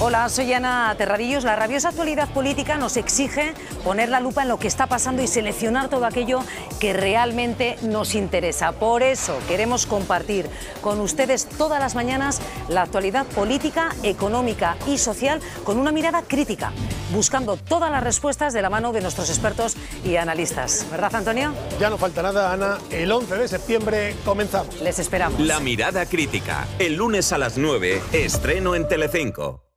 Hola, soy Ana Terradillos. La rabiosa actualidad política nos exige poner la lupa en lo que está pasando y seleccionar todo aquello que realmente nos interesa. Por eso queremos compartir con ustedes todas las mañanas la actualidad política, económica y social con una mirada crítica, buscando todas las respuestas de la mano de nuestros expertos y analistas. ¿Verdad, Antonio? Ya no falta nada, Ana. El 11 de septiembre comenzamos. Les esperamos. La mirada crítica. El lunes a las 9, estreno en Telecinco.